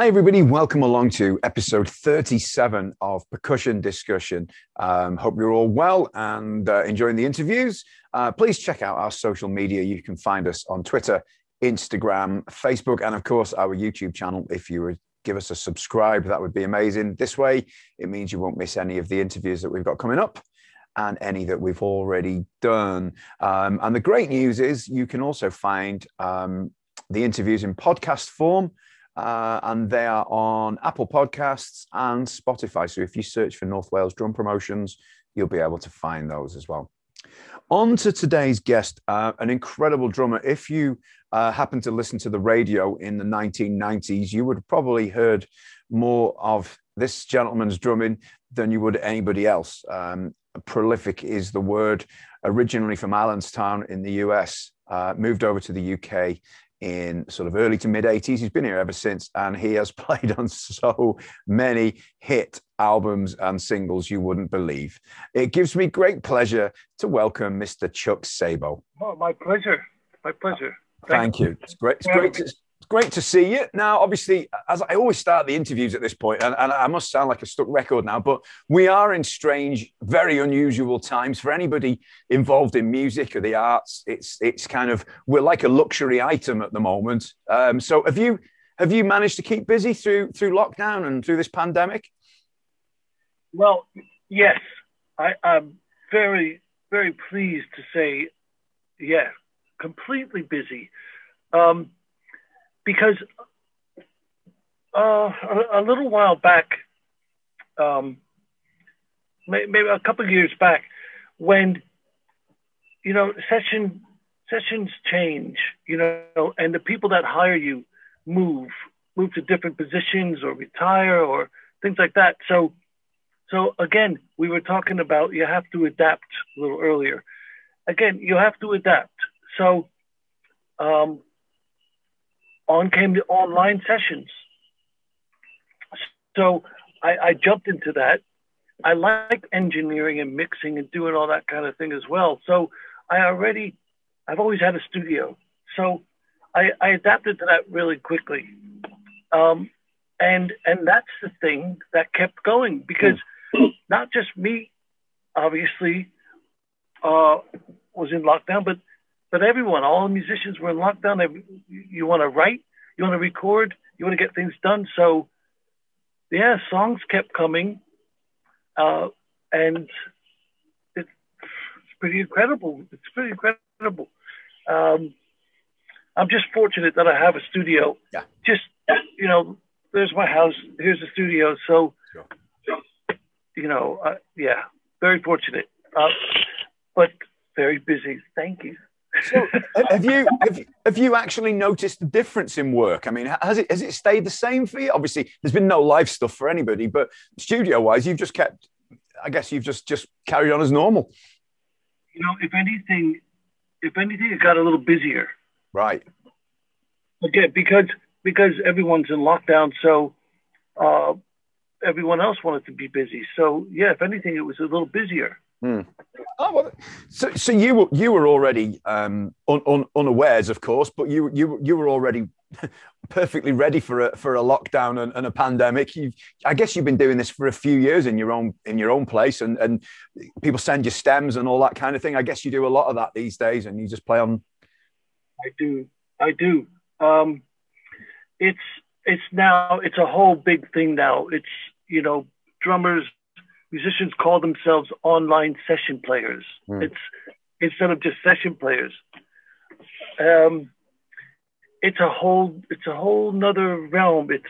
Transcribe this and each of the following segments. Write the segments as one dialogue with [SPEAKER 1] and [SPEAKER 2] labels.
[SPEAKER 1] Hi, everybody. Welcome along to episode 37 of Percussion Discussion. Um, hope you're all well and uh, enjoying the interviews. Uh, please check out our social media. You can find us on Twitter, Instagram, Facebook, and of course, our YouTube channel. If you would give us a subscribe, that would be amazing. This way, it means you won't miss any of the interviews that we've got coming up and any that we've already done. Um, and the great news is you can also find um, the interviews in podcast form. Uh, and they are on Apple Podcasts and Spotify. So if you search for North Wales Drum Promotions, you'll be able to find those as well. On to today's guest, uh, an incredible drummer. If you uh, happen to listen to the radio in the 1990s, you would have probably heard more of this gentleman's drumming than you would anybody else. Um, prolific is the word, originally from Allentown in the US, uh, moved over to the UK in sort of early to mid 80s. He's been here ever since, and he has played on so many hit albums and singles you wouldn't believe. It gives me great pleasure to welcome Mr. Chuck Sabo.
[SPEAKER 2] Oh, my pleasure. My pleasure.
[SPEAKER 1] Thank, Thank you. It's great. It's great to, great to see you. Now, obviously, as I always start the interviews at this point, and, and I must sound like a stuck record now, but we are in strange, very unusual times for anybody involved in music or the arts. It's it's kind of we're like a luxury item at the moment. Um, so, have you have you managed to keep busy through through lockdown and through this pandemic?
[SPEAKER 2] Well, yes, I, I'm very very pleased to say, yeah, completely busy. Um, because uh, a, a, little while back, um, maybe a couple of years back, when you know session sessions change, you know, and the people that hire you move move to different positions or retire or things like that. So, so again, we were talking about you have to adapt a little earlier. Again, you have to adapt. So, um, on came the online sessions. So I, I jumped into that. I like engineering and mixing and doing all that kind of thing as well. So I already, I've always had a studio. So I, I adapted to that really quickly. Um, and, and that's the thing that kept going because not just me, obviously, uh, was in lockdown, but but everyone, all the musicians were in lockdown. They, you want to write, you want to record, you want to get things done. So, yeah, songs kept coming, uh, and it's, it's pretty incredible. It's pretty incredible. Um, I'm just fortunate that I have a studio.
[SPEAKER 1] Yeah.
[SPEAKER 2] Just you know, there's my house. Here's the studio. So, sure. you know, uh, yeah, very fortunate, uh, but very busy. Thank you.
[SPEAKER 1] So have you have, you have you actually noticed the difference in work? I mean, has it has it stayed the same for you? Obviously, there's been no live stuff for anybody, but studio wise, you've just kept. I guess you've just just carried on as normal.
[SPEAKER 2] You know, if anything, if anything, it got a little busier.
[SPEAKER 1] Right.
[SPEAKER 2] Again, because because everyone's in lockdown, so uh, everyone else wanted to be busy. So yeah, if anything, it was a little busier.
[SPEAKER 1] Hmm. Oh, well, so, so you were you were already um, un, un, unawares, of course, but you you you were already perfectly ready for a for a lockdown and, and a pandemic. You, I guess you've been doing this for a few years in your own in your own place, and and people send you stems and all that kind of thing. I guess you do a lot of that these days, and you just play on.
[SPEAKER 2] I do, I do. Um, it's it's now it's a whole big thing now. It's you know drummers musicians call themselves online session players. Mm. It's instead of just session players. Um, it's a whole it's a whole nother realm. It's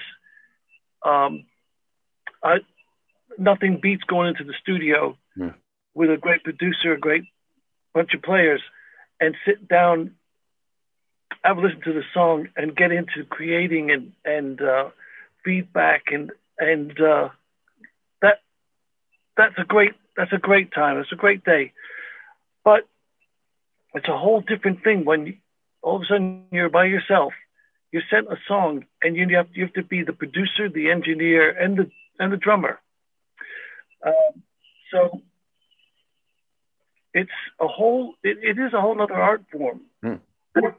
[SPEAKER 2] um, I, nothing beats going into the studio mm. with a great producer, a great bunch of players, and sit down, I've a listen to the song, and get into creating and and uh, feedback and and uh, that's a great that's a great time. It's a great day, but it's a whole different thing when you, all of a sudden you're by yourself. You're sent a song, and you have you have to be the producer, the engineer, and the and the drummer. Um, so it's a whole it, it is a whole other art form, mm.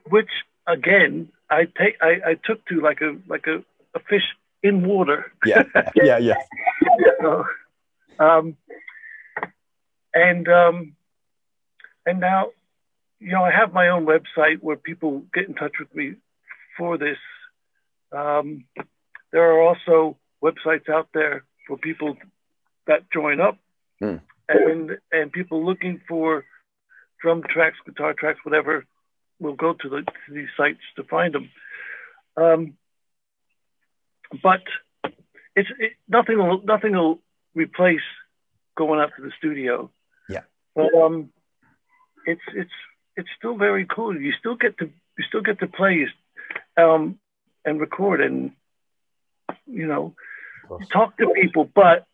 [SPEAKER 2] which again I take I, I took to like a like a, a fish in water.
[SPEAKER 1] Yeah, yeah, yeah.
[SPEAKER 2] Um, and um, and now, you know, I have my own website where people get in touch with me for this. Um, there are also websites out there for people that join up,
[SPEAKER 1] Hmm.
[SPEAKER 2] and and people looking for drum tracks, guitar tracks, whatever, will go to, the, to these sites to find them. Um, but it's it, nothing. Will, nothing will replace going out to the studio.
[SPEAKER 1] Yeah.
[SPEAKER 2] But um, it's it's it's still very cool. You still get to you still get to play um, and record and you know talk to people, but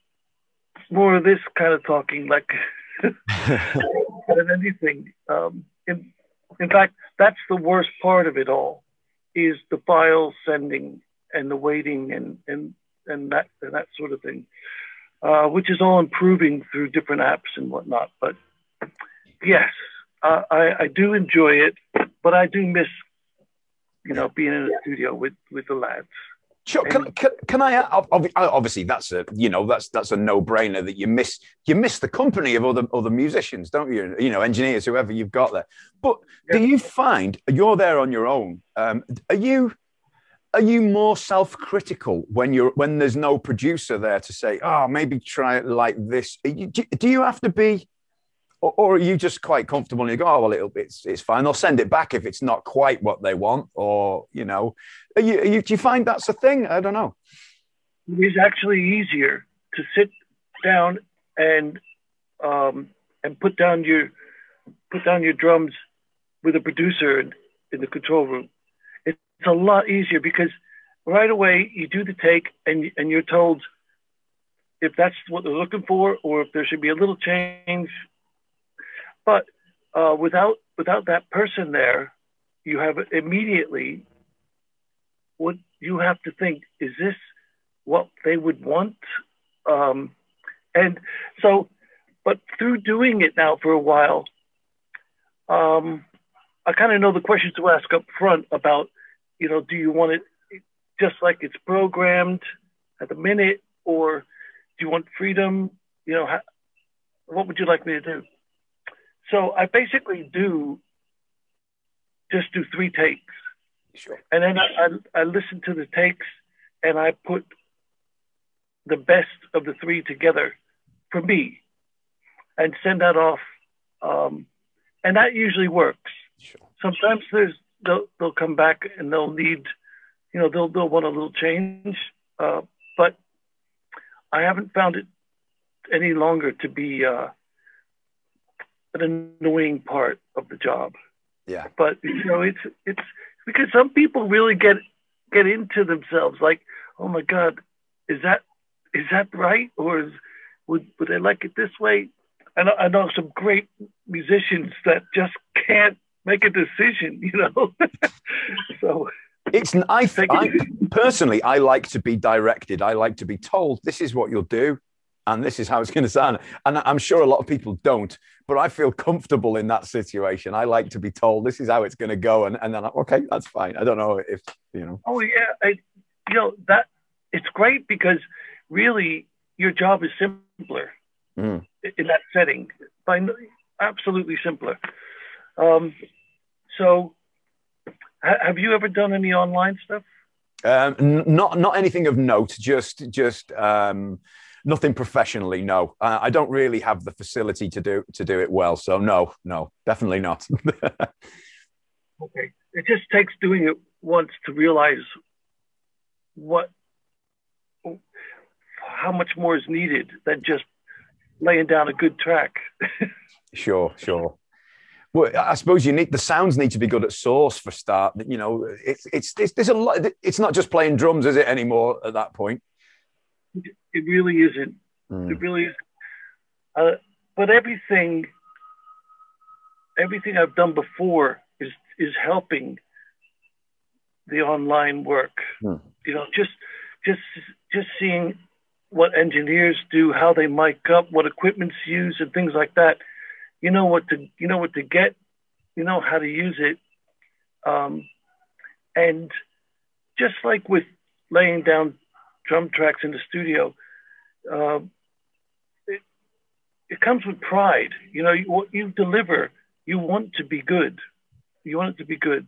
[SPEAKER 2] more of this kind of talking, like than anything. Um, in, in fact, that's the worst part of it all, is the file sending and the waiting and and and that and that sort of thing, uh, which is all improving through different apps and whatnot. But yes, uh, I, I do enjoy it, but I do miss, you know, being in a studio with with the lads.
[SPEAKER 1] Sure. Can, can, can I? Obviously, that's a you know that's that's a no brainer that you miss you miss the company of other other musicians, don't you? You know, engineers, whoever you've got there. But do you find you're there on your own? Um, are you are you more self critical when you're when there's no producer there to say, oh, maybe try it like this? Do you have to be? Or, or, are you just quite comfortable and you go, oh, well, it'll, it's, it's fine. They'll send it back if it's not quite what they want. Or, you know, are you, are you, do you find that's a thing? I don't know.
[SPEAKER 2] It's actually easier to sit down and, um, and put down your, put down your drums with a producer in, in the control room. It's a lot easier because right away you do the take and, and you're told if that's what they're looking for or if there should be a little change but uh, without without that person there, you have immediately what you have to think: is this what they would want? Um, and so, but through doing it now for a while, um, I kind of know the questions to ask up front about, you know, do you want it just like it's programmed at the minute, or do you want freedom? You know, how, what would you like me to do? So I basically do just do three takes.
[SPEAKER 1] Sure.
[SPEAKER 2] And then I, I, I listen to the takes and I put the best of the three together for me and send that off. Um, and that usually works.
[SPEAKER 1] Sure.
[SPEAKER 2] Sometimes there's they'll, they'll come back and they'll need, you know, they'll they'll want a little change. Uh, but I haven't found it any longer to be uh, an annoying part of the job.
[SPEAKER 1] Yeah.
[SPEAKER 2] But you know, it's it's because some people really get get into themselves like, oh my God, is that is that right? Or is, would would they like it this way? I know, I know some great musicians that just can't make a decision, you know. so
[SPEAKER 1] it's I, I personally I like to be directed. I like to be told this is what you'll do and this is how it's going to sound. And I'm sure a lot of people don't, but I feel comfortable in that situation. I like to be told this is how it's going to go, and, and then I'm, okay, that's fine. I don't know if you know.
[SPEAKER 2] Oh yeah, I, you know that it's great because really your job is simpler
[SPEAKER 1] mm.
[SPEAKER 2] in that setting, by absolutely simpler. Um, so, ha- have you ever done any online stuff?
[SPEAKER 1] Um, n- not not anything of note. Just just. Um, nothing professionally. No, uh, I don't really have the facility to do to do it well. So no, no, definitely not.
[SPEAKER 2] okay, it just takes doing it once to realize what how much more is needed than just laying down a good track.
[SPEAKER 1] sure, sure. Well, I suppose you need the sounds need to be good at source for start. You know, it's it's, it's there's a lot. It's not just playing drums, is it anymore? At that point,
[SPEAKER 2] it really isn't. Mm. It really is. Uh, but everything, everything I've done before is is helping the online work.
[SPEAKER 1] Mm.
[SPEAKER 2] You know, just just just seeing what engineers do, how they mic up, what equipment's used, and things like that. You know what to you know what to get. You know how to use it. Um, and just like with laying down drum tracks in the studio, uh, it, it comes with pride. You know, you, what you deliver, you want to be good. You want it to be good.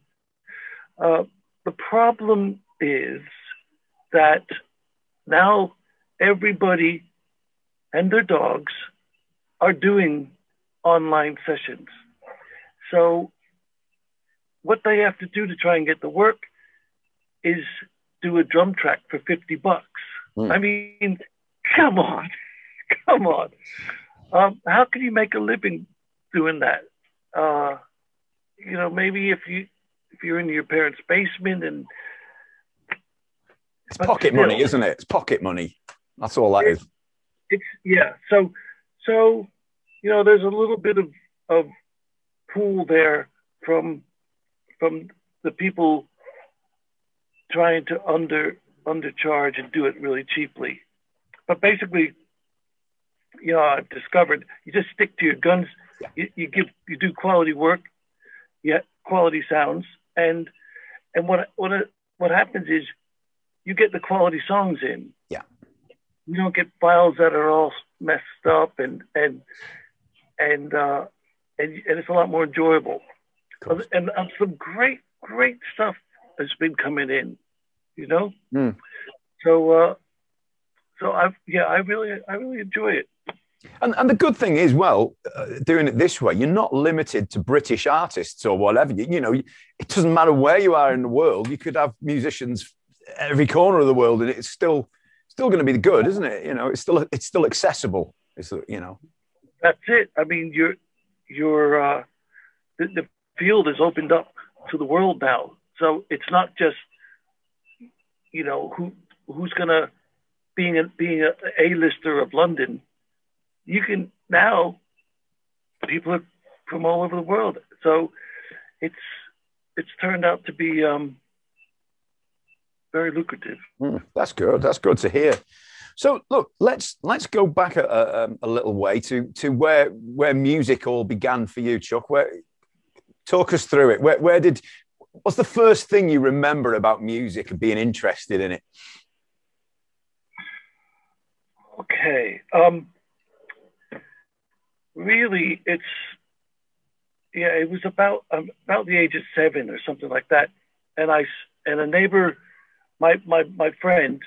[SPEAKER 2] Uh, the problem is that now everybody and their dogs are doing online sessions. So what they have to do to try and get the work is do a drum track for 50 bucks. Mm. I mean, come on, come on. Um, how can you make a living doing that? Uh, you know, maybe if you if you're in your parents' basement and
[SPEAKER 1] it's pocket money, isn't it? It's pocket money. That's all that
[SPEAKER 2] it's,
[SPEAKER 1] is.
[SPEAKER 2] It's yeah. So so you know, there's a little bit of of pool there from from the people trying to under undercharge and do it really cheaply. But basically, you know, I've discovered you just stick to your guns. You, you give you do quality work, yeah, quality sounds, and and what what what happens is you get the quality songs in.
[SPEAKER 1] Yeah.
[SPEAKER 2] You don't get files that are all messed up and and and uh, and, and it's a lot more enjoyable. And um, some great great stuff has been coming in, you know. Mm. So uh, so I yeah I really I really enjoy it.
[SPEAKER 1] And, and the good thing is, well, uh, doing it this way, you're not limited to British artists or whatever. You, you know, it doesn't matter where you are in the world. You could have musicians every corner of the world, and it's still still going to be good, isn't it? You know, it's still it's still accessible. It's you know.
[SPEAKER 2] That's it. I mean, you're you're uh, the, the field is opened up to the world now, so it's not just you know who who's going to being a being a A-lister of London you can now people are from all over the world. So it's it's turned out to be um, very lucrative.
[SPEAKER 1] Mm, that's good. That's good to hear. So look, let's let's go back a, a, a, little way to to where where music all began for you, Chuck. Where talk us through it. Where where did what's the first thing you remember about music and being interested in it?
[SPEAKER 2] Okay. Um, really, it's yeah, it was about um, about the age of seven or something like that, and I and a neighbor, my my my friend,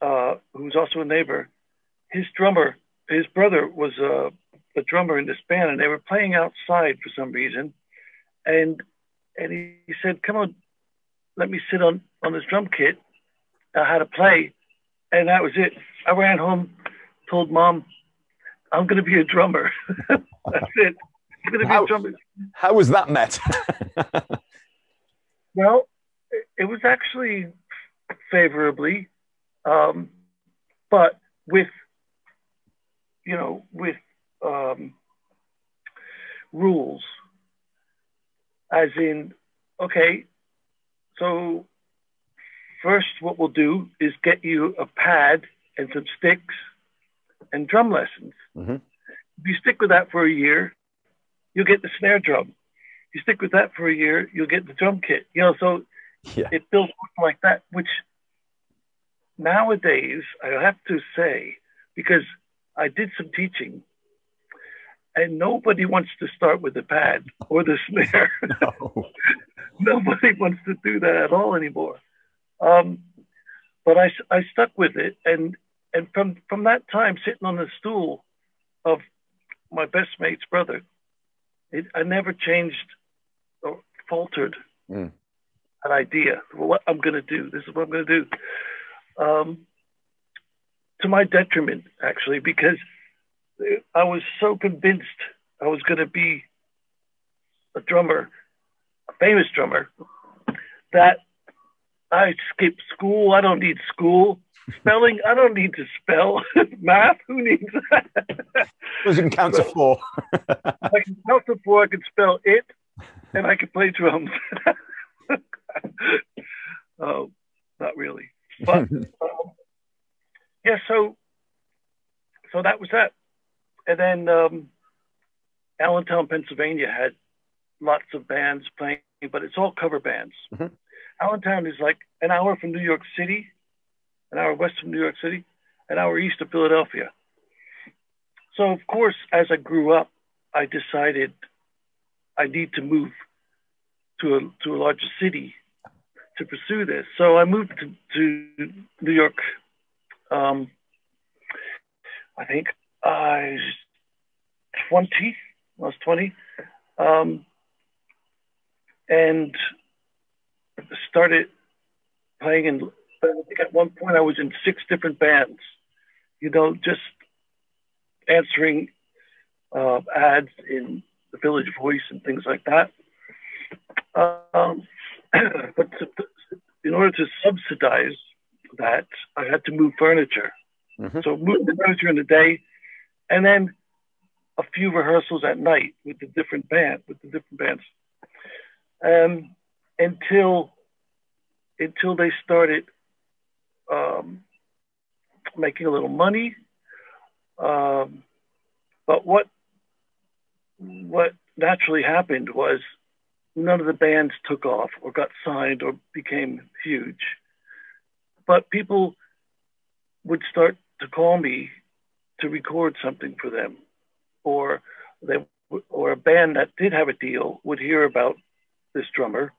[SPEAKER 2] uh, who's also a neighbor, his drummer, his brother was a, a drummer in this band, and they were playing outside for some reason, and and he, he said, "Come on, let me sit on on this drum kit." I had to play, and that was it. I ran home, told mom I'm going to be a drummer. That's it. I'm going to be how, a drummer.
[SPEAKER 1] How was that met?
[SPEAKER 2] well, it was actually favorably, um, but with, you know, with um, rules, as in, okay, so first what we'll do is get you a pad and some sticks and drum lessons. Mm-hmm. If you stick with that for a year, you'll get the snare drum. If you stick with that for a year, you'll get the drum kit. You know, so yeah. it builds like that, which nowadays I have to say, because I did some teaching and nobody wants to start with the pad or the snare. No. nobody wants to do that at all anymore. Um, but I, I stuck with it, and and from from that time, sitting on the stool of my best mate's brother, it, I never changed or faltered mm. an idea. Well, what I'm going to do. This is what I'm going to do. Um, to my detriment, actually, because I was so convinced I was going to be a drummer, a famous drummer, that I skipped school. I don't need school. Spelling, I don't need to spell. Math, who needs that?
[SPEAKER 1] you can count to four.
[SPEAKER 2] I can count to four. I can spell it, and I can play drums. oh, not really. But um, yeah, so so that was that. And then um, Allentown, Pennsylvania had lots of bands playing, but it's all cover bands. Mm-hmm. Allentown is like an hour from New York City, an hour west of New York City, an hour east of Philadelphia. So, of course, as I grew up, I decided I need to move to a, to a larger city to pursue this. So I moved to, to New York. Um, I think I was 20, I was 20. Um, and started playing in, I think at one point I was in six different bands, you know, just answering uh, ads in the Village Voice and things like that. Um, but to, in order to subsidize that, I had to move furniture. Mm-hmm. So move the furniture in the day, and then a few rehearsals at night with the different band with the different bands, um, until until they started um, making a little money. Um, but what what naturally happened was none of the bands took off or got signed or became huge. But people would start to call me to record something for them, or they or a band that did have a deal would hear about this drummer,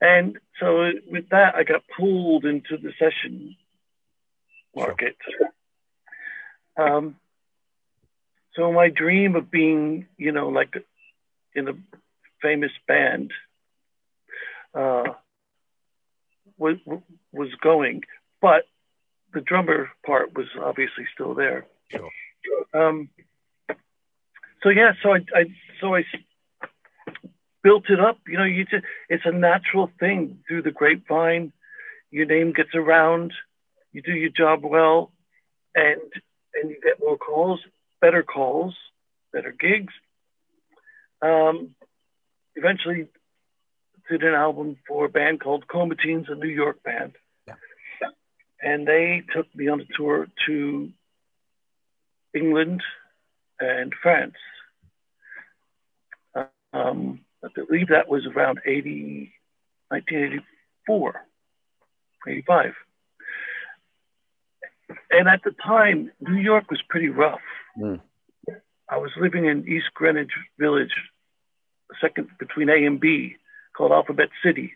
[SPEAKER 2] and so with that I got pulled into the session market. Um, so my dream of being, you know, like in a famous band uh, was was going, but the drummer part was obviously still there. Sure. Um, so yeah, so I, I so I built it up. You know, you just it's a natural thing through the grapevine. Your name gets around. You do your job well, and and you get more calls, better calls, better gigs. Um, eventually did an album for a band called Comateens, a New York band. Yeah. And they took me on a tour to England and France. Um, I believe that was around 80, 1984, 85. And at the time, New York was pretty rough. Mm. I was living in East Greenwich Village, second between A and B called Alphabet City.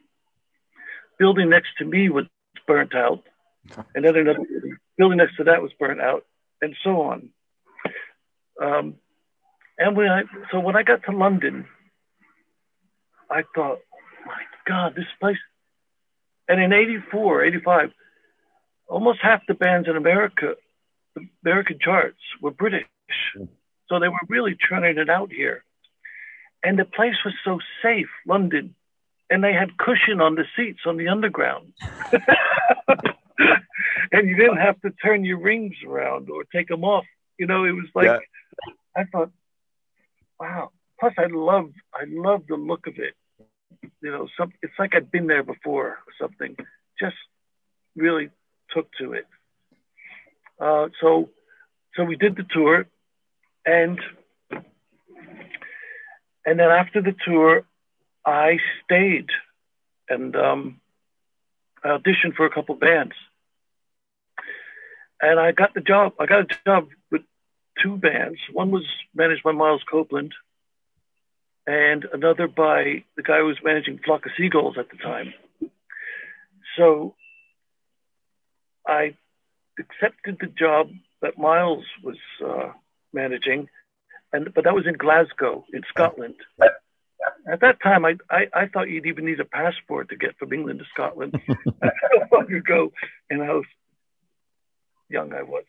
[SPEAKER 2] Building next to me was burnt out, and then another building next to that was burnt out, and so on. Um, and when I so when I got to London, I thought, my God, this place. And in 84, 85, almost half the bands in America, the American charts, were British. Mm. So they were really turning it out here and the place was so safe, London, and they had cushion on the seats on the underground. and you didn't have to turn your rings around or take them off. You know, it was like yeah. I thought, wow. Plus, I love I love the look of it. You know, some it's like I'd been there before or something. Just really took to it. Uh, so, so we did the tour, and and then after the tour, I stayed and um, I auditioned for a couple bands. And I got the job. I got a job with two bands. One was managed by Miles Copeland, and another by the guy who was managing Flock of Seagulls at the time. So I accepted the job that Miles was uh, managing, and but that was in Glasgow, in Scotland. At that time, I, I, I thought you'd even need a passport to get from England to Scotland. That's how long ago, and how young I was.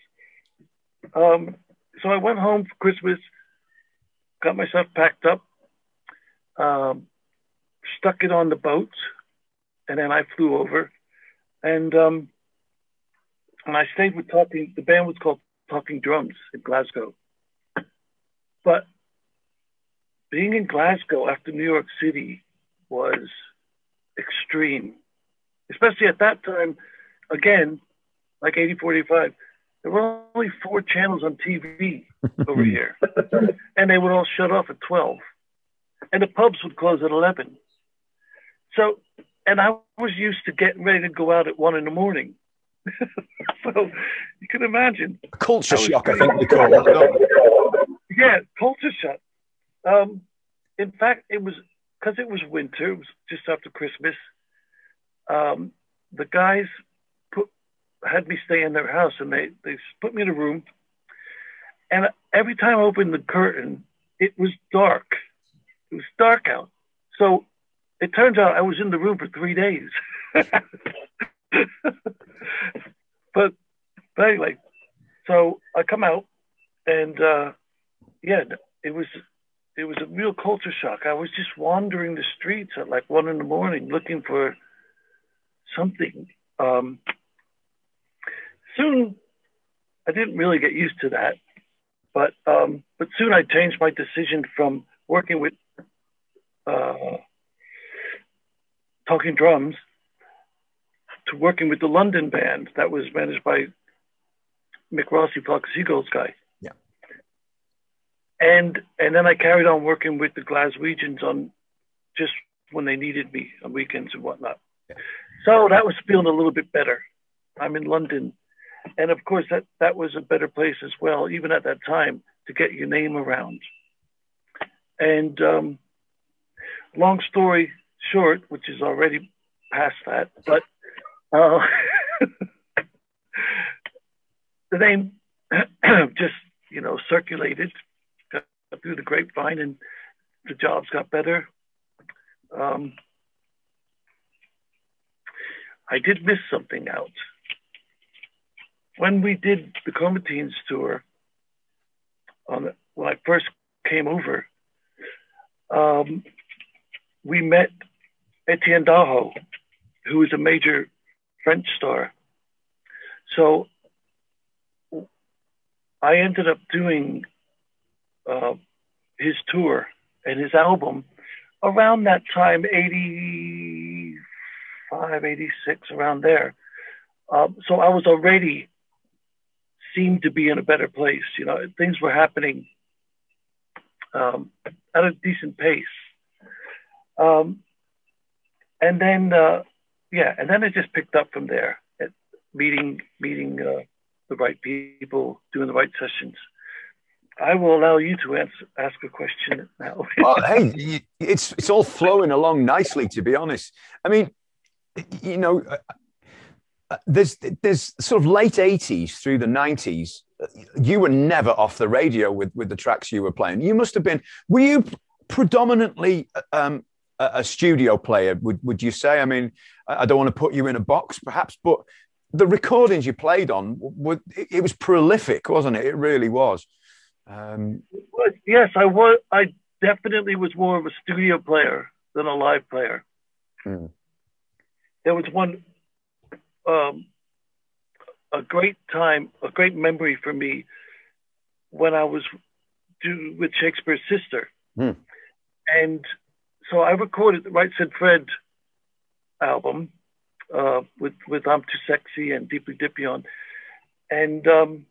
[SPEAKER 2] Um, so I went home for Christmas, got myself packed up, um, stuck it on the boat, and then I flew over, and um, and I stayed with Talking. The band was called Talking Drums in Glasgow. But being in Glasgow after New York City was extreme, especially at that time. Again, like 80, 45, there were only four channels on TV over here, and they would all shut off at 12, and the pubs would close at 11. So, and I was used to getting ready to go out at one in the morning so you can imagine.
[SPEAKER 1] Culture shock, I think we call it.
[SPEAKER 2] Yeah, culture shock. Um, in fact, it was because it was winter. It was just after Christmas. Um, the guys put had me stay in their house, and they they put me in a room. And every time I opened the curtain, it was dark. It was dark out. So it turns out I was in the room for three days. but, but anyway, so I come out, and uh, yeah, it was it was a real culture shock. I was just wandering the streets at like one in the morning looking for something. Um, soon, I didn't really get used to that, but um, but soon I changed my decision from working with uh, talking drums to working with the London band that was managed by Mick Rossi, of Seagulls guy. And and then I carried on working with the Glaswegians on just when they needed me on weekends and whatnot. Yeah. So that was feeling a little bit better. I'm in London. And of course that, that was a better place as well, even at that time, to get your name around. And um, long story short, which is already past that, but uh, the name just, you know, circulated through the grapevine and the jobs got better. Um, I did miss something out. When we did the Comateens tour, on the, when I first came over, um, we met Etienne Daho, who was a major French star. So I ended up doing uh, his tour and his album around that time, 85, 86, around there. Um, so I was already seemed to be in a better place. You know, things were happening um, at a decent pace. Um, and then, uh, yeah, and then it just picked up from there. meeting, meeting uh, the right people, doing the right sessions. I will allow you to answer, ask a question now.
[SPEAKER 1] well, hey, it's it's all flowing along nicely, to be honest. I mean, you know, uh, uh, there's there's sort of late '80s through the '90s. You were never off the radio with with the tracks you were playing. You must have been. Were you predominantly um, a, studio player, would, would you say? I mean, I don't want to put you in a box, perhaps, but the recordings you played on, it, was prolific, wasn't it? It really was. Um,
[SPEAKER 2] yes, I was. I definitely was more of a studio player than a live player. Hmm. There was one, um, a great time, a great memory for me when I was do, with Shakespears Sister. Hmm. And so I recorded the Right Said Fred album uh, with with I'm Too Sexy and Deeply Dippy on, and um,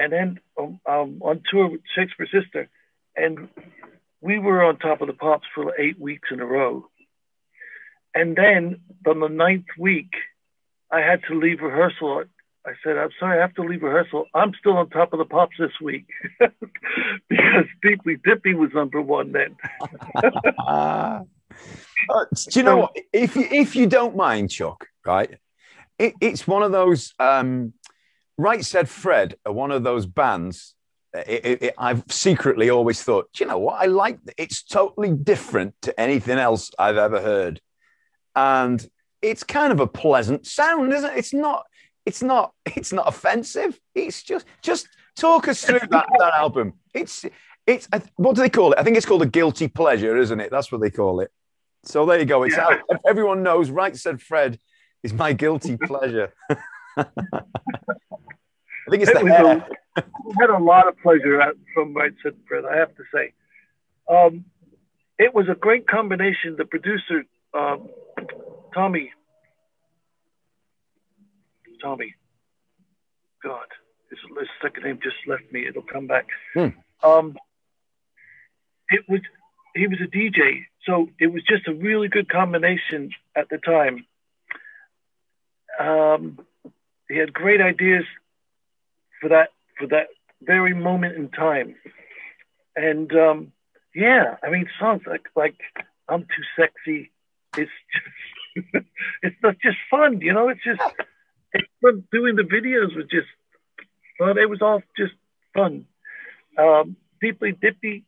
[SPEAKER 2] and then um, um, on tour with Shakespears Sister, and we were on top of the pops for eight weeks in a row, and then on the ninth week, I had to leave rehearsal I said, I'm sorry, I have to leave rehearsal. I'm still on top of the pops this week because Deeply Dippy was number one then.
[SPEAKER 1] uh, do you know what? If you, if you don't mind, Chuck, right? It, it's one of those, um, Right Said Fred are one of those bands. It, it, I've secretly always thought, you know what? I like it's totally different to anything else I've ever heard. And it's kind of a pleasant sound, isn't it? It's not it's not it's not offensive. It's just just talk us through that, that album. It's it's what do they call it? I think it's called a guilty pleasure, isn't it? That's what they call it. So there you go. It's yeah. out. Everyone knows. Right said Fred is my guilty pleasure. I think it's the hair.
[SPEAKER 2] A, had a lot of pleasure from Right said Fred. I have to say, um, it was a great combination. The producer um, Tommy Tommy. God, his, his second name just left me. It'll come back. Hmm. Um, it was he was a DJ, so it was just a really good combination at the time. Um, he had great ideas for that for that very moment in time. And um, yeah, I mean, songs like like "I'm Too Sexy," it's just it's not just fun, you know. It's just it's fun doing the videos was just fun. It was all just fun. Um, Deeply Dippy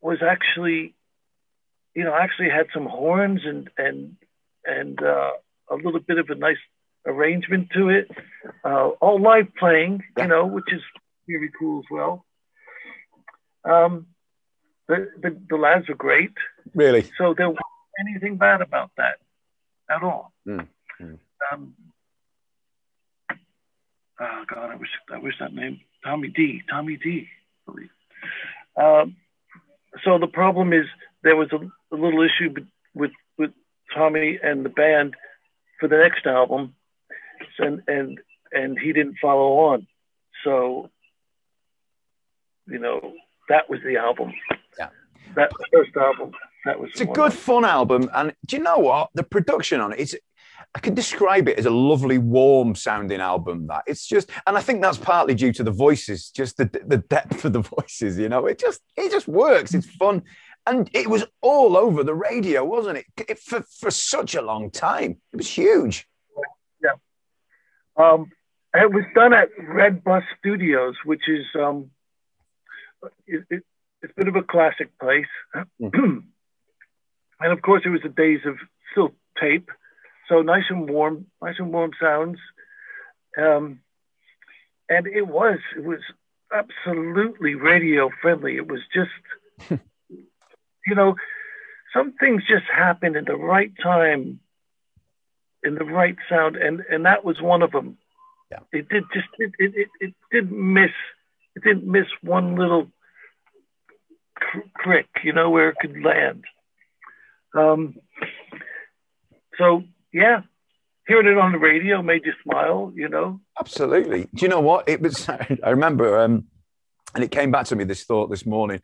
[SPEAKER 2] was actually, you know, actually had some horns and and and uh, a little bit of a nice arrangement to it. Uh, all live playing, you know, which is really cool as well. Um, the, the, the lads are great.
[SPEAKER 1] Really?
[SPEAKER 2] So there wasn't anything bad about that at all.
[SPEAKER 1] Mm. Mm.
[SPEAKER 2] Um, oh God, I wish I wish that name Tommy D. Tommy D. I believe. Um, so the problem is there was a, a little issue with with Tommy and the band for the next album, and and and he didn't follow on. So you know that was the album.
[SPEAKER 1] Yeah,
[SPEAKER 2] that first album. That was.
[SPEAKER 1] It's a good, fun album, and do you know what? The production on it is. I can describe it as a lovely, warm sounding album. That it's just, and I think that's partly due to the voices, just the the depth of the voices. You know, it just it just works. It's fun, and it was all over the radio, wasn't it? it for for such a long time, it was huge.
[SPEAKER 2] Um, it was done at Red Bus Studios, which is um, it, it, it's a bit of a classic place. Mm. and of course, it was the days of still tape, so nice and warm, nice and warm sounds. Um, and it was, it was absolutely radio friendly. It was just, you know, some things just happened in the right time, in the right sound, and and that was one of them.
[SPEAKER 1] Yeah.
[SPEAKER 2] It did just it it, it, it didn't miss it didn't miss one little crick, you know, where it could land. Um, so yeah, hearing it on the radio made you smile, you know.
[SPEAKER 1] Absolutely. Do you know what it was? I remember, um, and it came back to me this thought this morning.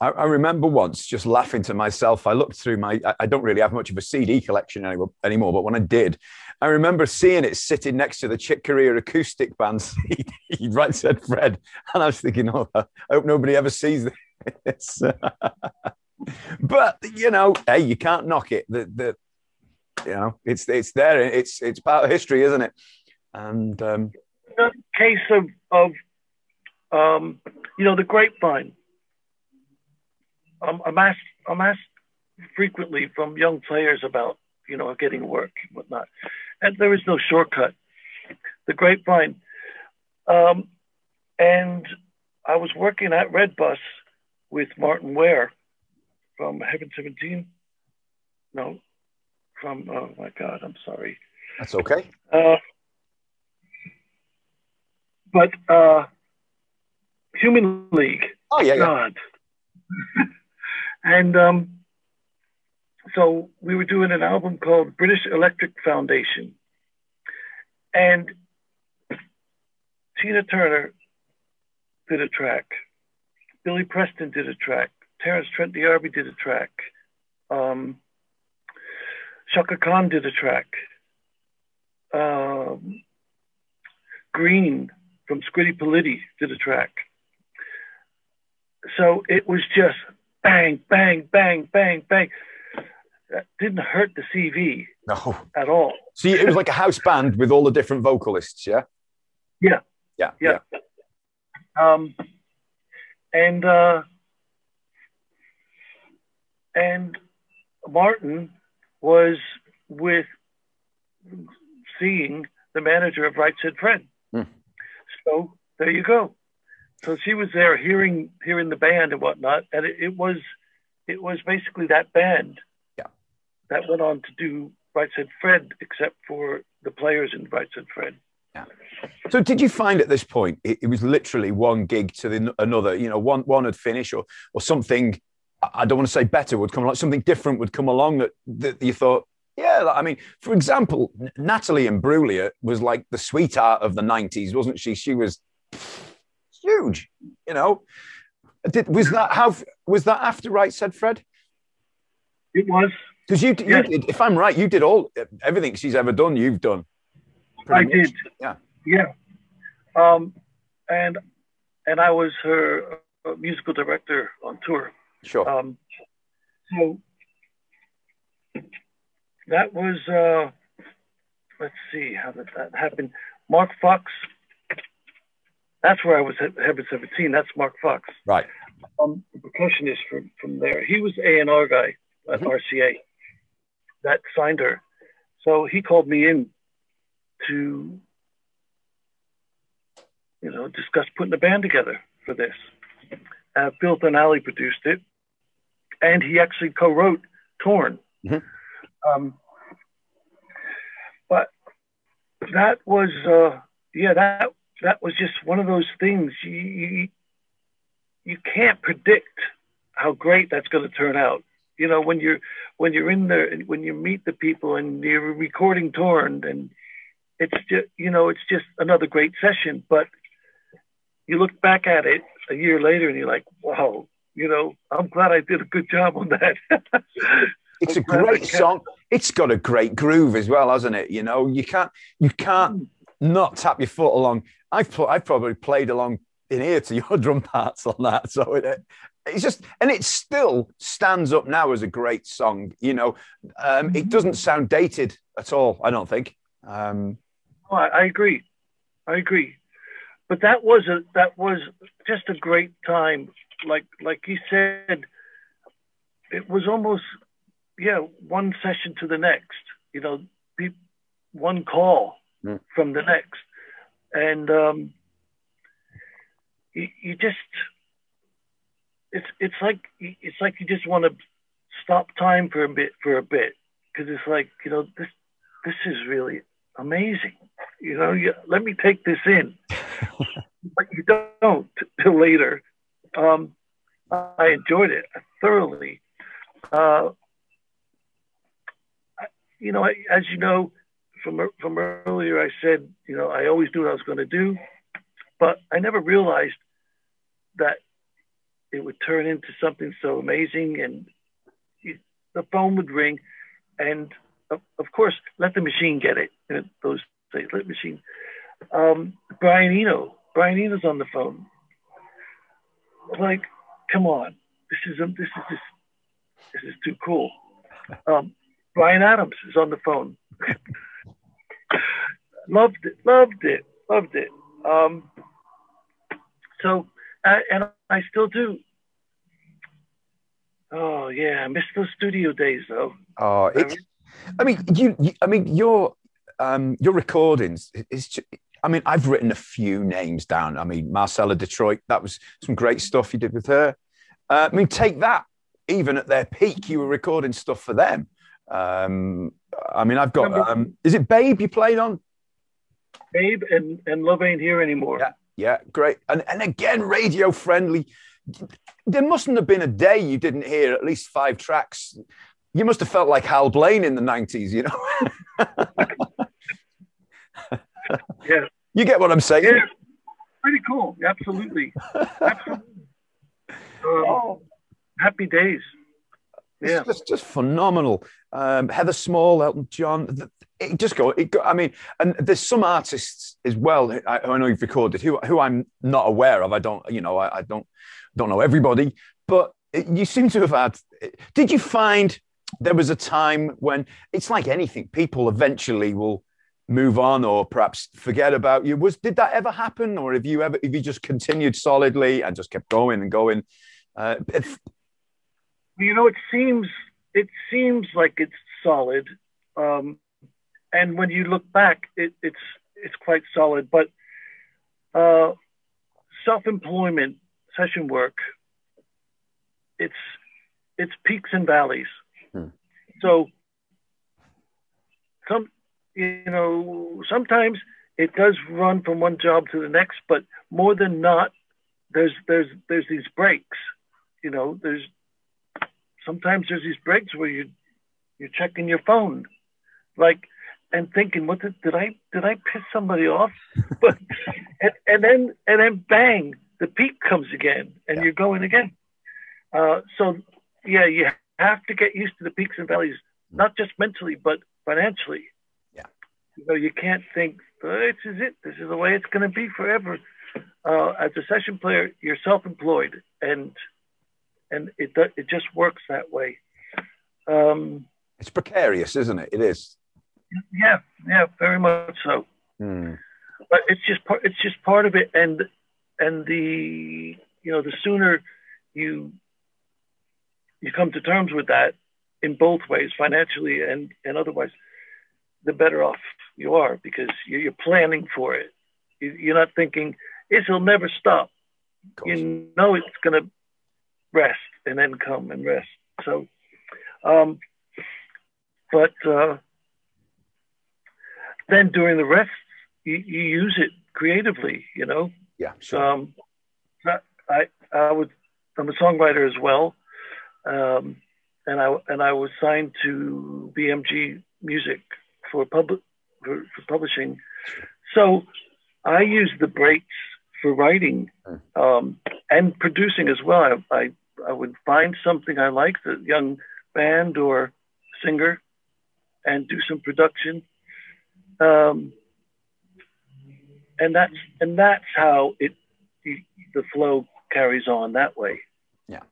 [SPEAKER 1] I, I, remember once just laughing to myself. I looked through my. I, I don't really have much of a CD collection anymore, anymore, but when I did, I remember seeing it sitting next to the Chick Corea acoustic band CD. right said Fred, and I was thinking, oh, I hope nobody ever sees this. but you know, hey, you can't knock it. The the you know, it's it's there. It's it's part of history, isn't it? And um,
[SPEAKER 2] case of of um, you know the grapevine. Um, I'm asked I'm asked frequently from young players about you know getting work and whatnot, and there is no shortcut. The grapevine, um, and I was working at Redbus with Martyn Ware from Heaven 17. No, from oh my god, I'm sorry.
[SPEAKER 1] That's okay.
[SPEAKER 2] Uh, but uh, Human League.
[SPEAKER 1] Oh yeah, God.
[SPEAKER 2] Yeah. and um, so we were doing an album called British Electric Foundation, and Tina Turner did a track, Billy Preston did a track, Terence Trent D'Arby did a track. Um, Chaka Khan did a track. Um, Green from Scritti Politti did a track. So it was just bang, bang, bang, bang, bang. That didn't hurt the CV
[SPEAKER 1] no.
[SPEAKER 2] at all.
[SPEAKER 1] See, it was like a house band with all the different vocalists, yeah?
[SPEAKER 2] Yeah.
[SPEAKER 1] Yeah.
[SPEAKER 2] Yeah. yeah. Um, and uh, and Martyn was with seeing the manager of Right Said Fred.
[SPEAKER 1] Mm.
[SPEAKER 2] So there you go. So she was there hearing hearing the band and whatnot, and it, it was it was basically that band
[SPEAKER 1] yeah.
[SPEAKER 2] that went on to do Right Said Fred, except for the players in Right Said Fred.
[SPEAKER 1] Yeah. So did you find at this point it, it was literally one gig to the, another? You know, one one had finished, or or something I don't want to say better would come along, something different would come along that, that you thought, yeah, I mean, for example, Natalie Imbruglia was like the sweetheart of the 90s, wasn't she? She was huge, you know. Did, was that how was that after Right Said Fred?
[SPEAKER 2] It was
[SPEAKER 1] because you, you did, if I'm right, you did all everything she's ever done. You've done.
[SPEAKER 2] I much. did. Yeah. Yeah. Um, and and I was her uh, musical director on tour.
[SPEAKER 1] Sure. Um,
[SPEAKER 2] so that was uh, let's see how did that happen. Mark Fox. That's where I was at Heaven 17. That's Mark Fox.
[SPEAKER 1] Right.
[SPEAKER 2] Um, the percussionist from from there. He was A and R guy at mm-hmm. RCA that signed her. So he called me in to you know discuss putting a band together for this. Uh, Phil Thornalley produced it, and he actually co-wrote Torn. Mm-hmm. Um, but that was, uh, yeah, that that was just one of those things. You you, you can't predict how great that's going to turn out. You know, when you're when you're in there, when you meet the people and you're recording Torn, and it's just you know it's just another great session. But you look back at it a year later and you're like, wow, you know, I'm glad I did a good job on that.
[SPEAKER 1] it's a great song. It's got a great groove as well, hasn't it? You know, you can't you can't hmm. Not tap your foot along. I've pl- I've probably played along in here to your drum parts on that. So it, it's just and it still stands up now as a great song. You know, um, it mm-hmm. doesn't sound dated at all. I don't think. Um,
[SPEAKER 2] oh, I, I agree. I agree. But that was a that was just a great time. Like like you said, it was almost yeah, one session to the next, you know, one call mm. from the next. And um, you, you just, it's, it's like, it's like you just want to stop time for a bit, for a bit. Cause it's like, you know, this, this is really amazing. You know, you, let me take this in, but you don't till later. Um, I enjoyed it thoroughly. Uh, you know, as you know from from earlier, I said, you know, I always knew what I was going to do, but I never realized that it would turn into something so amazing. And the phone would ring, and of, of course, let the machine get it. You know, those days, let machine. Um, Brian Eno, Brian Eno's on the phone. Like, come on, this is this is just this is too cool. Um, Bryan Adams is on the phone. loved it, loved it, loved it. Um, so, uh, and I still do. Oh yeah, I miss those studio days though.
[SPEAKER 1] Oh, it, I mean, you, you, I mean, your, um, your recordings is. I mean, I've written a few names down. I mean, Marcella Detroit, that was some great stuff you did with her. Uh, I mean, take that. Even at their peak, you were recording stuff for them. Um, I mean, I've got. Um, is it Babe you played on?
[SPEAKER 2] Babe and, and Love Ain't Here Anymore.
[SPEAKER 1] Yeah, yeah, great. And and again, radio friendly. There mustn't have been a day you didn't hear at least five tracks. You must have felt like Hal Blaine in the nineties, you know.
[SPEAKER 2] yeah.
[SPEAKER 1] You get what I'm saying? Yeah.
[SPEAKER 2] Pretty cool. Absolutely. Absolutely. Um, oh. Happy days.
[SPEAKER 1] Yeah. It's just, just phenomenal. Um, Heather Small, Elton John, it just go. It go, I mean, and there's some artists as well. I, I, know you've recorded who who I'm not aware of. I don't, you know, I, I don't don't know everybody, but you seem to have had. Did you find there was a time when it's like anything? People eventually will move on or perhaps forget about you. Was did that ever happen, or have you ever? Have you just continued solidly and just kept going and going? Uh,
[SPEAKER 2] you know, it seems it seems like it's solid, um, and when you look back, it, it's it's quite solid. But uh, self-employment, session work, it's it's peaks and valleys. Hmm. So some you know sometimes it does run from one job to the next, but more than not, there's there's there's these breaks. You know, there's sometimes there's these breaks where you you're checking your phone, like and thinking, what did, did I did I piss somebody off? But and, and then and then bang, the peak comes again, and yeah. you're going again. Uh, so yeah, you have to get used to the peaks and valleys, not just mentally but financially.
[SPEAKER 1] Yeah,
[SPEAKER 2] you know, you can't think this is it. This is the way it's going to be forever. Uh, as a session player, you're self-employed, and and it it just works that way. Um,
[SPEAKER 1] it's precarious, isn't it? It is.
[SPEAKER 2] Yeah, yeah, very much so.
[SPEAKER 1] Hmm.
[SPEAKER 2] But it's just part. It's just part of it, and and the you know the sooner you you come to terms with that in both ways, financially and and otherwise, the better off you are because you're planning for it. You're not thinking this will never stop. You know it's going to rest and then come and rest. So, um, but uh, then during the rest, you, you, use it creatively. You know.
[SPEAKER 1] Yeah. Sure.
[SPEAKER 2] Um, I I would I'm a songwriter as well, um, and I and I was signed to BMG Music for public for, for publishing. So I use the breaks for writing
[SPEAKER 1] Hmm.
[SPEAKER 2] um, and producing as well. I, I, I would find something I liked, a young band or singer, and do some production. Um, and that's and that's how it the flow carries on that way.
[SPEAKER 1] Yeah.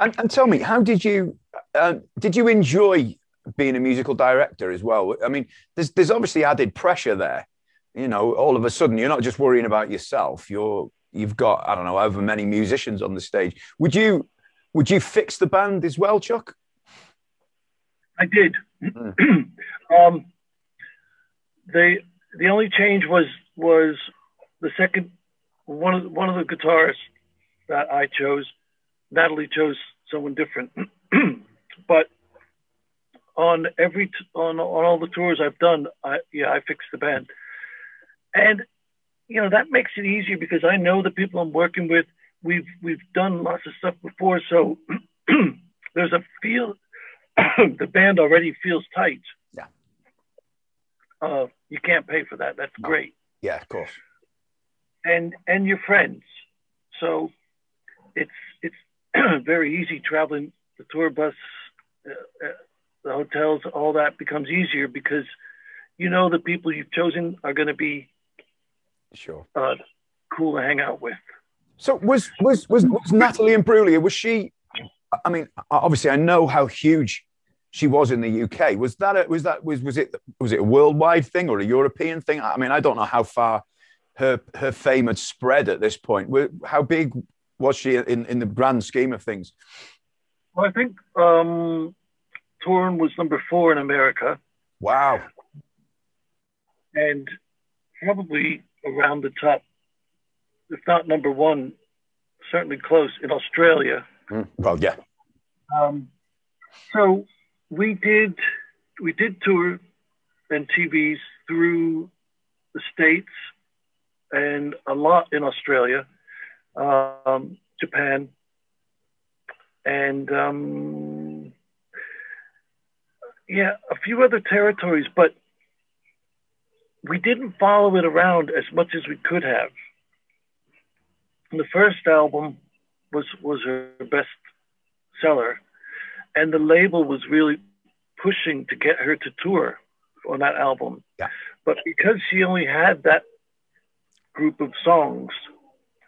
[SPEAKER 1] And, and tell me, how did you uh, did you enjoy being a musical director as well? I mean, there's there's obviously added pressure there. You know, all of a sudden you're not just worrying about yourself. You're you've got I don't know however many musicians on the stage. Would you would you fix the band as well, Chuck?
[SPEAKER 2] I did.
[SPEAKER 1] Mm.
[SPEAKER 2] um, the the only change was was the second one of the, one of the guitarists that I chose. Natalie chose someone different, but on every t- on on all the tours I've done, I yeah I fixed the band, and you know that makes it easier because I know the people I'm working with. We've we've done lots of stuff before, so there's a feel. the band already feels tight.
[SPEAKER 1] Yeah.
[SPEAKER 2] Uh, you can't pay for that. That's
[SPEAKER 1] No.
[SPEAKER 2] great,
[SPEAKER 1] Yeah, of course.
[SPEAKER 2] and and your friends. So it's it's very easy traveling the tour bus, uh, uh, the hotels, all that becomes easier because you know the people you've chosen are going to be
[SPEAKER 1] Sure.
[SPEAKER 2] uh, cool to hang out with.
[SPEAKER 1] So was was was, was Natalie Imbruglia? Was she? I mean, obviously, I know how huge she was in the UK. Was that a, was that was was it was it a worldwide thing or a European thing? I mean, I don't know how far her her fame had spread at this point. How big was she in in the grand scheme of things?
[SPEAKER 2] Well, I think um, Torn was number four in America
[SPEAKER 1] Wow.
[SPEAKER 2] and probably around the top, if not number one, certainly close in Australia.
[SPEAKER 1] Mm, Well, yeah.
[SPEAKER 2] Um, so we did we did tour and TVs through the states and a lot in Australia, um, Japan, and um, yeah, a few other territories, but we didn't follow it around as much as we could have. The first album was was her best seller, and the label was really pushing to get her to tour on that album.
[SPEAKER 1] Yeah.
[SPEAKER 2] But because she only had that group of songs,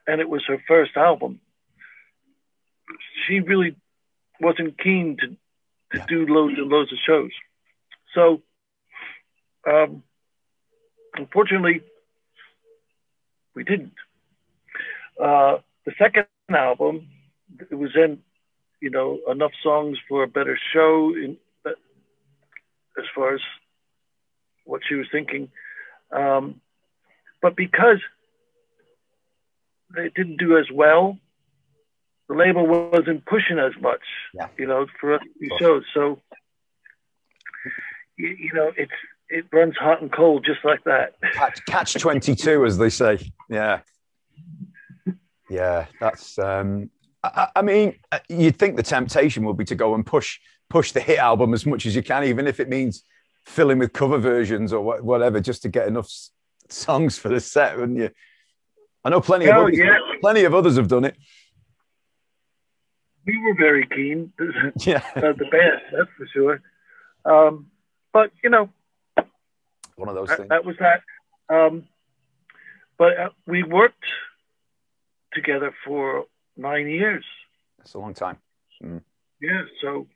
[SPEAKER 2] and it was her first album, she really wasn't keen to to
[SPEAKER 1] Yeah.
[SPEAKER 2] do loads and loads of shows. So, um, unfortunately, we didn't. Uh, the second album, it was in, you know, enough songs for a better show in, uh, as far as what she was thinking. Um, but because they didn't do as well, the label wasn't pushing as much,
[SPEAKER 1] Yeah.
[SPEAKER 2] you know, for us to shows. So, you, you know, it's it runs hot and cold just like that.
[SPEAKER 1] Catch, catch 22, as they say. Yeah. Yeah, that's. Um, I, I mean, uh, you'd think the temptation would be to go and push push the hit album as much as you can, even if it means filling with cover versions or wha- whatever, just to get enough s- songs for the set, wouldn't you? I know plenty of
[SPEAKER 2] Oh,
[SPEAKER 1] others,
[SPEAKER 2] yeah.
[SPEAKER 1] plenty of others have done it.
[SPEAKER 2] We were very keen,
[SPEAKER 1] Yeah,
[SPEAKER 2] uh, the band, that's for sure. Um, but you know,
[SPEAKER 1] one of those
[SPEAKER 2] that,
[SPEAKER 1] things.
[SPEAKER 2] that was that. Um, but uh, we worked together for nine years.
[SPEAKER 1] That's a long time.
[SPEAKER 2] Mm. Yeah. So,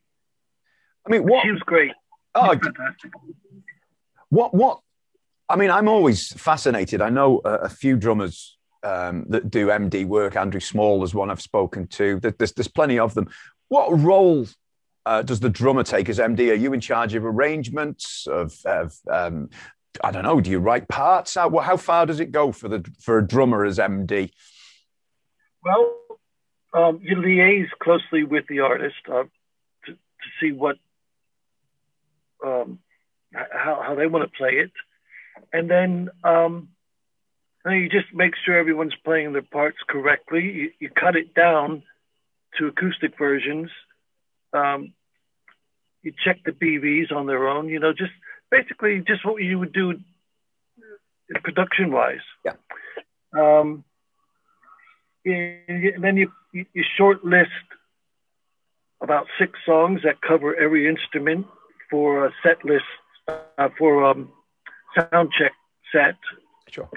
[SPEAKER 1] I mean, what?
[SPEAKER 2] She was great.
[SPEAKER 1] Oh, what? What? I mean, I'm always fascinated. I know a, a few drummers um, that do MD work. Andrew Small is one I've spoken to. There's, there's plenty of them. What role uh, does the drummer take as MD? Are you in charge of arrangements of, of um, I don't know. Do you write parts? How, how far does it go for the for a drummer as MD?
[SPEAKER 2] Well, um, you liaise closely with the artist uh, to, to see what um, how, how they want to play it, and then um, you just make sure everyone's playing their parts correctly. You, you cut it down to acoustic versions. Um, you check the BVs on their own. You know, just basically just what you would do production wise.
[SPEAKER 1] Yeah.
[SPEAKER 2] Um, and then you, you short list about six songs that cover every instrument for a set list uh, for um, sound check set.
[SPEAKER 1] Sure.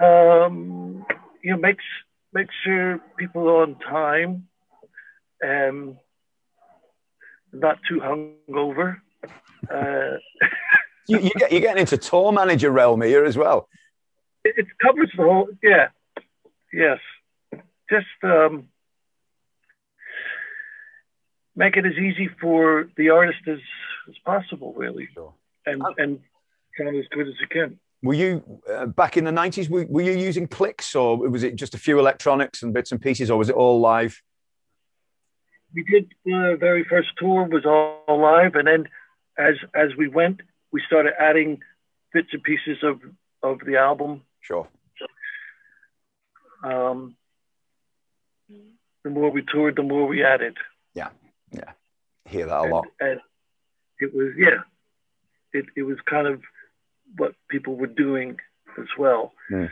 [SPEAKER 2] Um, you know, makes make sure people are on time and not too hungover. Uh,
[SPEAKER 1] you, you get, you're getting into tour manager realm here as well.
[SPEAKER 2] It, it covers the whole, yeah, yes. Just um, make it as easy for the artist as, as possible, really,
[SPEAKER 1] sure.
[SPEAKER 2] and um, and sound as good as you can.
[SPEAKER 1] Were you uh, back in the nineties? Were, were, you using clicks, or was it just a few electronics and bits and pieces, or was it all live?
[SPEAKER 2] We did the very first tour was all live, and then as as we went, we started adding bits and pieces of of the album.
[SPEAKER 1] Sure.
[SPEAKER 2] Um, the more we toured, the more we added.
[SPEAKER 1] Yeah, yeah, hear that a and, lot.
[SPEAKER 2] And it was yeah, it it was kind of what people were doing as well,
[SPEAKER 1] mm.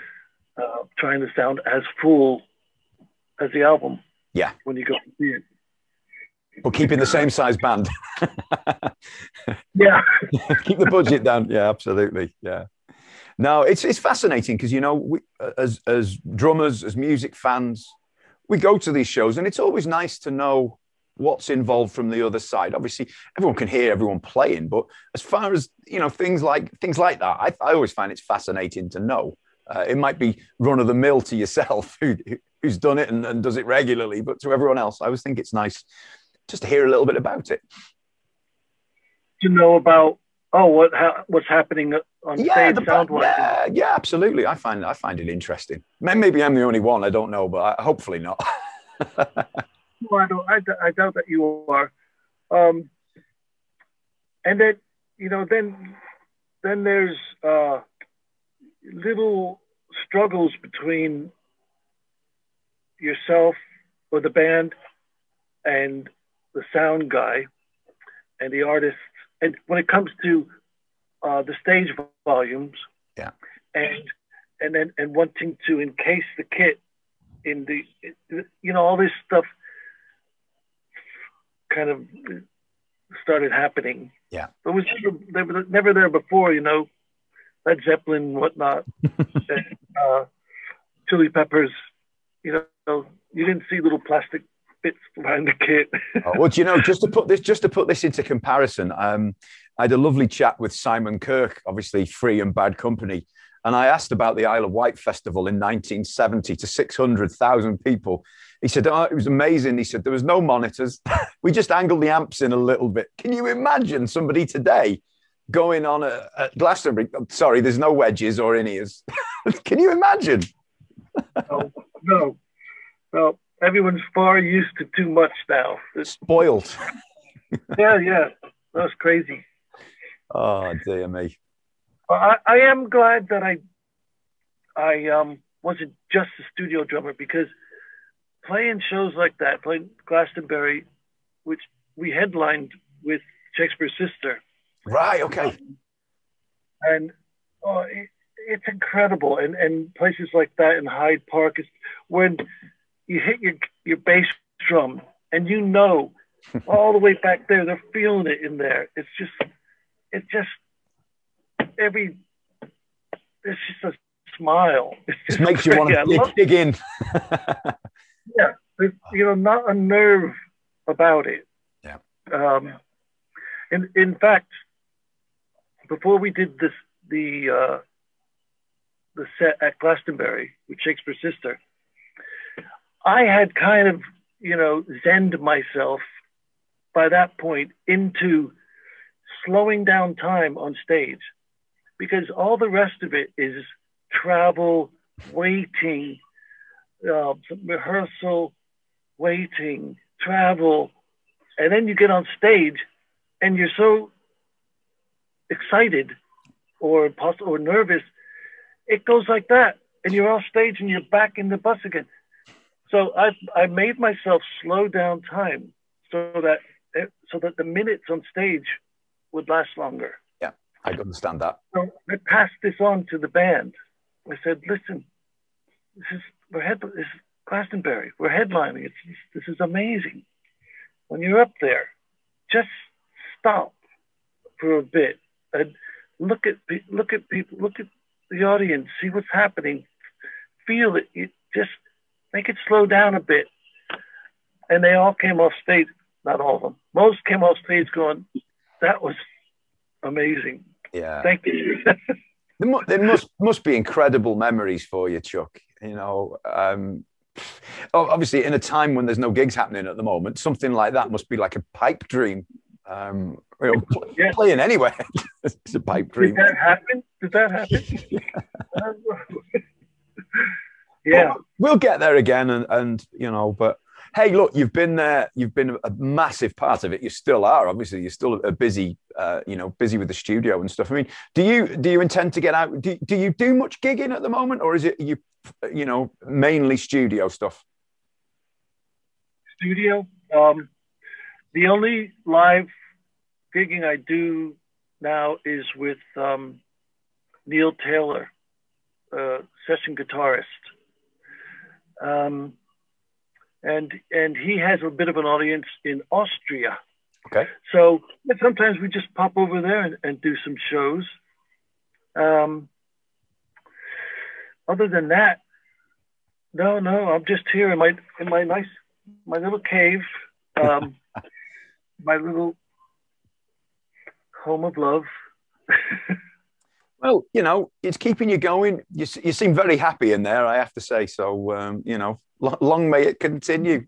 [SPEAKER 2] uh, trying to sound as full as the album.
[SPEAKER 1] Yeah,
[SPEAKER 2] when you go to see it.
[SPEAKER 1] But keeping the same size band.
[SPEAKER 2] yeah.
[SPEAKER 1] Keep the budget down. Yeah, absolutely. Yeah. No, it's it's fascinating because you know we, as as drummers, as music fans, we go to these shows and it's always nice to know what's involved from the other side. Obviously, everyone can hear everyone playing, but as far as you know, things like things like that, I, I always find it's fascinating to know. Uh, it might be run of the mill to yourself who, who's done it and, and does it regularly, but to everyone else, I always think it's nice just to hear a little bit about it.
[SPEAKER 2] To know about oh what how, what's happening on yeah, stage sound
[SPEAKER 1] Yeah, yeah, absolutely. I find I find it interesting. Maybe I'm the only one. I don't know, but I, hopefully not.
[SPEAKER 2] well, I don't. I, I doubt that you are. Um, and then you know, then then there's uh, little struggles between yourself or the band and the sound guy and the artist. And when it comes to uh, the stage volumes,
[SPEAKER 1] yeah,
[SPEAKER 2] and and then and wanting to encase the kit in the, you know, all this stuff kind of started happening.
[SPEAKER 1] Yeah,
[SPEAKER 2] it was never, never, never there before, you know, Led Zeppelin, whatnot, and, uh, Chili Peppers. You know, you didn't see little plastic bits behind the kit.
[SPEAKER 1] oh, well, do you know, just to put this, just to put this into comparison, um, I had a lovely chat with Simon Kirke, obviously Free and Bad Company, and I asked about the Isle of Wight festival in 1970 to 600,000 people. He said, oh, it was amazing. He said, there was no monitors. we just angled the amps in a little bit. Can you imagine somebody today going on a, a Glastonbury? Sorry, there's no wedges or in ears. Can you imagine?
[SPEAKER 2] no, no, no everyone's far used to too much now.
[SPEAKER 1] It's, Spoiled.
[SPEAKER 2] yeah, yeah, that's crazy.
[SPEAKER 1] Oh dear me.
[SPEAKER 2] I, I am glad that I, I um, wasn't just a studio drummer because playing shows like that, playing Glastonbury, which we headlined with Shakespears Sister.
[SPEAKER 1] Right. Okay.
[SPEAKER 2] And oh, it, it's incredible, and and places like that in Hyde Park is when you hit your your bass drum, and you know all the way back there they're feeling it in there. It's just, it's just every it's just a smile. It
[SPEAKER 1] just makes you want to dig, dig in.
[SPEAKER 2] yeah, you know, not a nerve about it.
[SPEAKER 1] Yeah.
[SPEAKER 2] Um, in in fact, before we did this, the uh, the set at Glastonbury with Shakespears Sister, I had kind of, you know, zened myself by that point into slowing down time on stage because all the rest of it is travel, waiting, uh, rehearsal, waiting, travel, and then you get on stage and you're so excited or or nervous, it goes like that, and you're off stage and you're back in the bus again. So I I made myself slow down time so that so that the minutes on stage would last longer.
[SPEAKER 1] Yeah, I understand that.
[SPEAKER 2] So I passed this on to the band. I said, listen, this is we're head this is Glastonbury. We're headlining. It's this is amazing. When you're up there, just stop for a bit and look at look at people, look at the audience, see what's happening, feel it. You just make it slow down a bit. And they all came off stage, not all of them. Most came off stage going, "That was amazing."
[SPEAKER 1] Yeah.
[SPEAKER 2] Thank you.
[SPEAKER 1] there, must must be incredible memories for you, Chuck. You know, um, obviously in a time when there's no gigs happening at the moment, something like that must be like a pipe dream. Um, you know, yeah. playing anywhere. it's a pipe dream.
[SPEAKER 2] Did that happen? Did that happen? yeah.
[SPEAKER 1] we'll get there again, and and you know, but hey, look, you've been there. You've been a massive part of it. You still are. Obviously, you're still a busy, uh, you know, busy with the studio and stuff. I mean, do you do you intend to get out? Do, do you do much gigging at the moment, or is it you, you know, mainly studio stuff?
[SPEAKER 2] Studio. Um, the only live gigging I do now is with um, Neil Taylor, uh, session guitarist. Um, and and he has a bit of an audience in Austria.
[SPEAKER 1] Okay.
[SPEAKER 2] So sometimes we just pop over there and, and do some shows. Um, other than that, no, no, I'm just here in my in my nice my little cave, um, my little home of love.
[SPEAKER 1] well, you know, it's keeping you going. You, you seem very happy in there, I have to say. So, um, you know, long may it continue.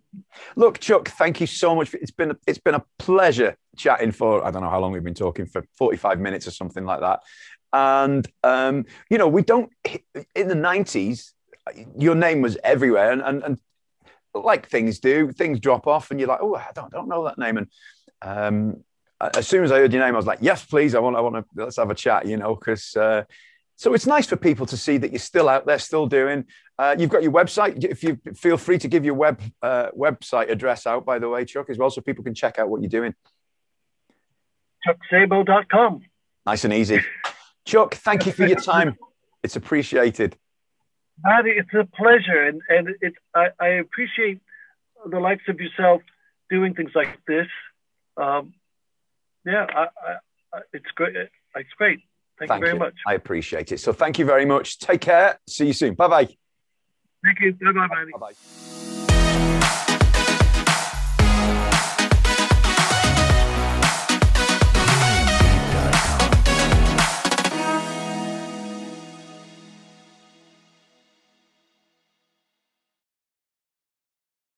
[SPEAKER 1] Look, Chuck, thank you so much. It's been it's been a pleasure chatting for I don't know how long we've been talking for forty five minutes or something like that. And um, you know, we don't in the nineties. Your name was everywhere, and, and and like things do, things drop off, and you're like, oh, I don't don't know that name, and um, as soon as I heard your name, I was like, yes, please. I want, I want to, let's have a chat, you know, because, uh, so it's nice for people to see that you're still out there, still doing. Uh, you've got your website. If you feel free to give your web uh, website address out, by the way, Chuck, as well, so people can check out what you're doing.
[SPEAKER 2] ChuckSabo.com.
[SPEAKER 1] Nice and easy. Chuck, thank you for your time. It's appreciated.
[SPEAKER 2] Maddie, it's a pleasure, and and it's I, I appreciate the likes of yourself doing things like this. Um, yeah, I, I, it's great. It's great. Thank, thank you very you. much.
[SPEAKER 1] I appreciate it. So thank you very much. Take care. See you soon. Bye bye.
[SPEAKER 2] Thank you. Bye bye. Bye bye.